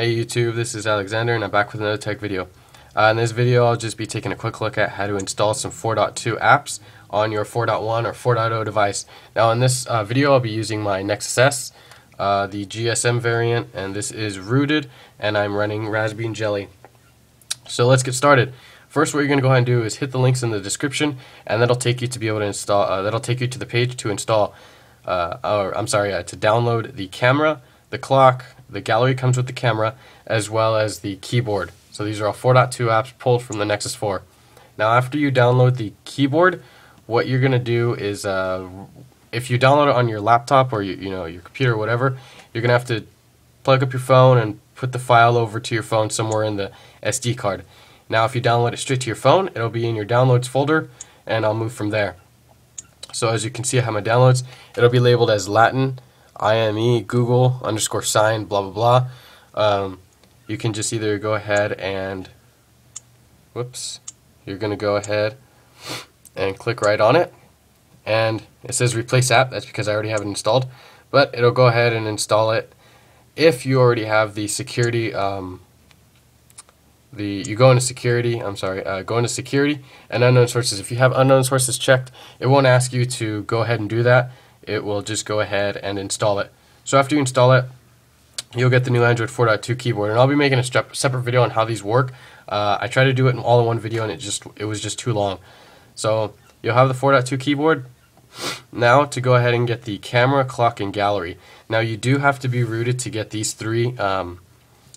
Hey YouTube, this is Alexander and I'm back with another tech video. Uh, in this video I'll just be taking a quick look at how to install some 4.2 apps on your 4.1 or 4.0 device. Now in this uh, video I'll be using my Nexus S, uh, the GSM variant, and this is rooted and I'm running Rasbeanjelly. So let's get started. First what you're going to go ahead and do is hit the links in the description and that'll take you to be able to install, uh, that'll take you to the page to install, uh, or I'm sorry, uh, to download the camera, the clock, the gallery comes with the camera, as well as the keyboard. So these are all 4.2 apps pulled from the Nexus 4. Now after you download the keyboard, what you're going to do is, uh, if you download it on your laptop or you, you know your computer or whatever, you're going to have to plug up your phone and put the file over to your phone somewhere in the SD card. Now if you download it straight to your phone, it'll be in your downloads folder and I'll move from there. So as you can see I have my downloads, it'll be labeled as Latin IME Google underscore sign blah blah blah. Um, you can just either go ahead and whoops, you're gonna go ahead and click right on it, and it says replace app. That's because I already have it installed, but it'll go ahead and install it if you already have the security. Um, the you go into security. I'm sorry, uh, go into security and unknown sources. If you have unknown sources checked, it won't ask you to go ahead and do that it will just go ahead and install it. So after you install it, you'll get the new Android 4.2 keyboard. And I'll be making a separate video on how these work. Uh, I tried to do it in all in one video and it just it was just too long. So you'll have the 4.2 keyboard. Now to go ahead and get the camera, clock, and gallery. Now you do have to be rooted to get these three um,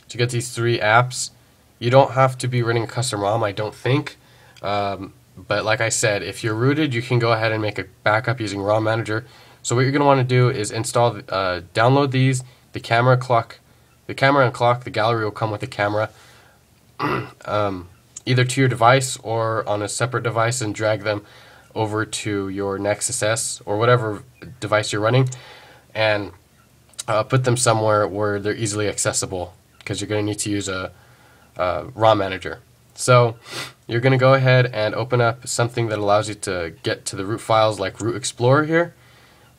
to get these three apps. You don't have to be running a custom ROM, I don't think. Um, but like I said, if you're rooted, you can go ahead and make a backup using ROM Manager. So what you're going to want to do is install, uh, download these, the camera clock, the camera and clock, the gallery will come with the camera, um, either to your device or on a separate device and drag them over to your Nexus S or whatever device you're running. And uh, put them somewhere where they're easily accessible because you're going to need to use a, a ROM manager. So you're going to go ahead and open up something that allows you to get to the root files like Root Explorer here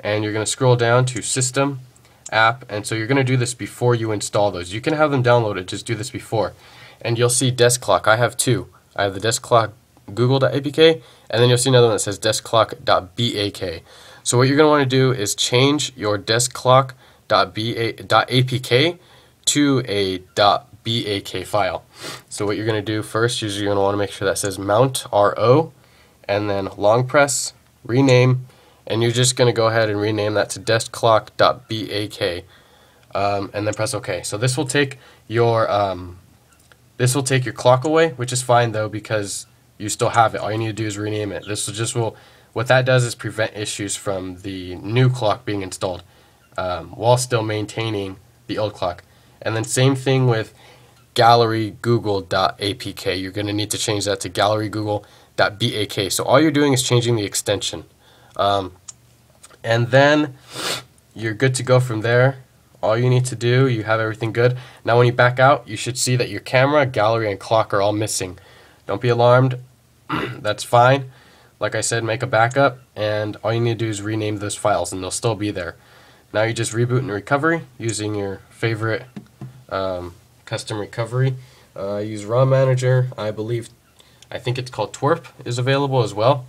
and you're going to scroll down to System, App, and so you're going to do this before you install those. You can have them downloaded, just do this before. And you'll see Desk Clock. I have two. I have the Desk Clock Google.apk, and then you'll see another one that says Desk Clock.bak. So what you're going to want to do is change your Desk Clock.apk to a .bak file. So what you're going to do first is you're going to want to make sure that says Mount RO, and then long press, rename, and you're just going to go ahead and rename that to deskclock.bak um, and then press OK. So this will take your um, this will take your clock away, which is fine though because you still have it. All you need to do is rename it. This will just will what that does is prevent issues from the new clock being installed um, while still maintaining the old clock. And then same thing with gallery google.apk. You're going to need to change that to gallery google.bak. So all you're doing is changing the extension. Um, and then you're good to go from there. All you need to do, you have everything good. Now when you back out, you should see that your camera, gallery, and clock are all missing. Don't be alarmed. That's fine. Like I said, make a backup, and all you need to do is rename those files, and they'll still be there. Now you just reboot and recovery using your favorite um, custom recovery. Uh, use ROM Manager. I believe, I think it's called TWRP is available as well.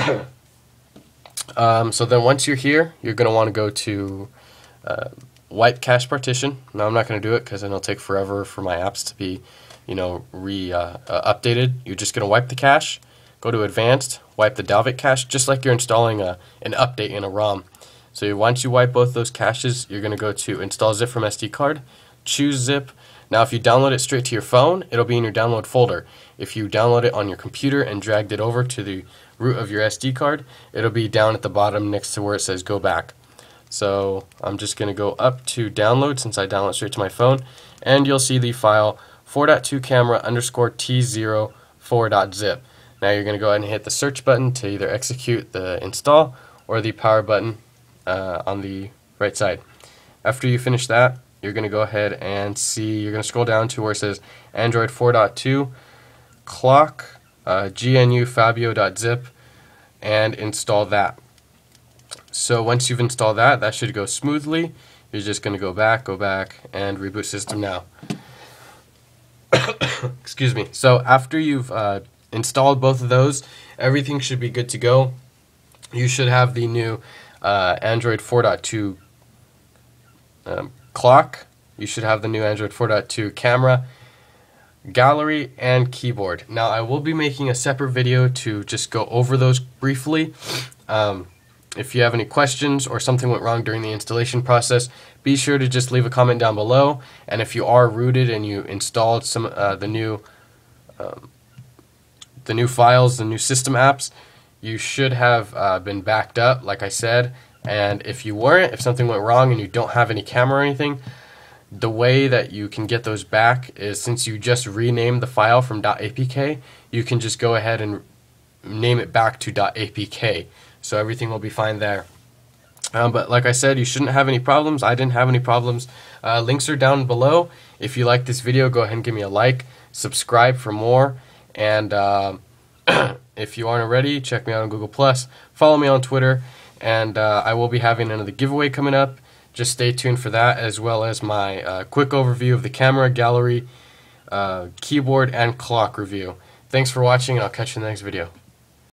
um, so then once you're here, you're going to want to go to uh, wipe cache partition. Now I'm not going to do it because then it'll take forever for my apps to be, you know, re uh, uh, updated. You're just going to wipe the cache, go to advanced, wipe the Dalvik cache, just like you're installing a, an update in a ROM. So once you wipe both those caches, you're going to go to install zip from SD card, choose zip. Now if you download it straight to your phone, it'll be in your download folder. If you download it on your computer and dragged it over to the root of your SD card, it'll be down at the bottom next to where it says go back. So I'm just going to go up to download since I download straight to my phone and you'll see the file 4.2 camera underscore T0 4.zip. Now you're going to go ahead and hit the search button to either execute the install or the power button uh, on the right side. After you finish that, you're going to go ahead and see, you're going to scroll down to where it says Android 4.2 clock uh, gnu fabio.zip and install that. So once you've installed that, that should go smoothly. you're just going to go back, go back, and reboot system now. Excuse me. So after you've uh, installed both of those, everything should be good to go. You should have the new uh, Android 4.2 um, clock. You should have the new Android 4.2 camera, gallery, and keyboard. Now I will be making a separate video to just go over those briefly. Um, if you have any questions or something went wrong during the installation process, be sure to just leave a comment down below. And if you are rooted and you installed some uh, the new um, the new files, the new system apps, you should have uh, been backed up, like I said. And if you weren't, if something went wrong and you don't have any camera or anything, the way that you can get those back is since you just renamed the file from .apk, you can just go ahead and name it back to .apk so everything will be fine there. Um, but like I said, you shouldn't have any problems. I didn't have any problems. Uh, links are down below. If you like this video, go ahead and give me a like, subscribe for more, and uh, if you aren't already, check me out on Google Plus. Follow me on Twitter, and uh, I will be having another giveaway coming up. Just stay tuned for that, as well as my uh, quick overview of the camera, gallery, uh, keyboard, and clock review. Thanks for watching, and I'll catch you in the next video.